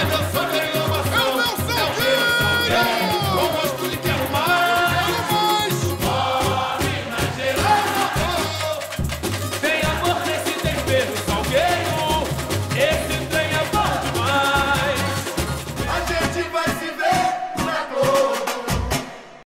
Wonderful.